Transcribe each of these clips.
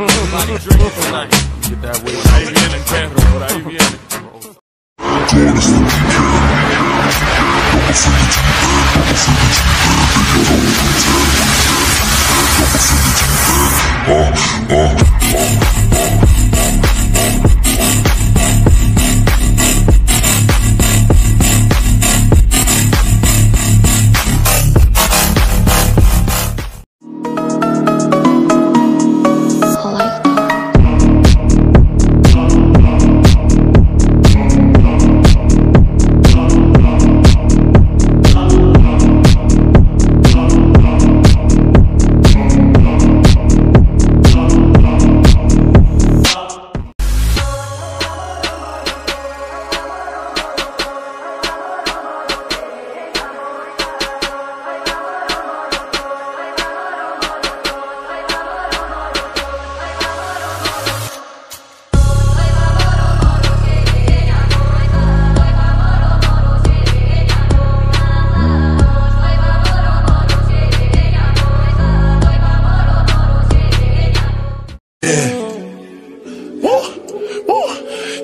Everybody drinking tonight. Get that way. Vienen, perro, por ahí vienen.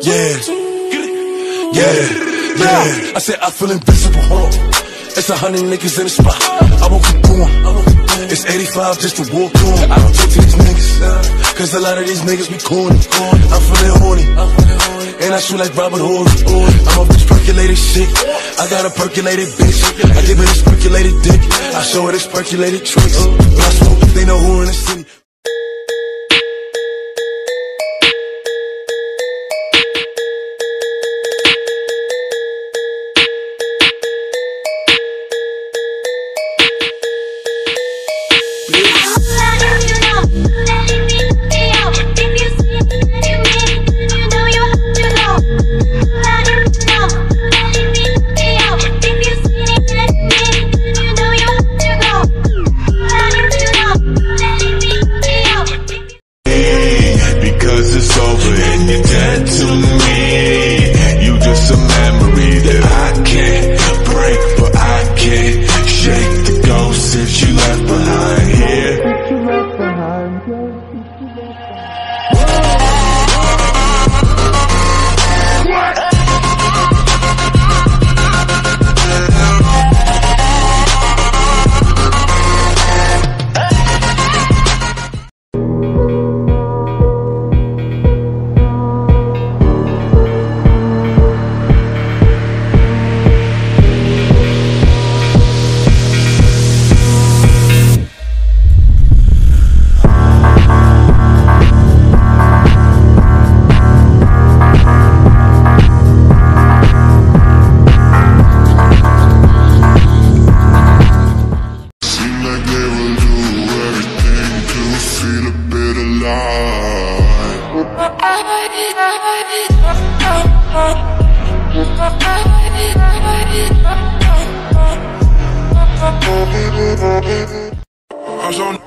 Yeah. Yeah. Yeah. I said I feel invincible. It's a hundred niggas in the spot. I won't keep going. It's 85 just to walk on. I don't take to these niggas. Cause a lot of these niggas be corny. I'm feeling horny. And I shoot like Robert Horry. I'm off this percolated shit. I got a percolated bitch. I give it this percolated dick. I show her this percolated tricks. When I smoke, they know who in the city. You left behind alive. I'm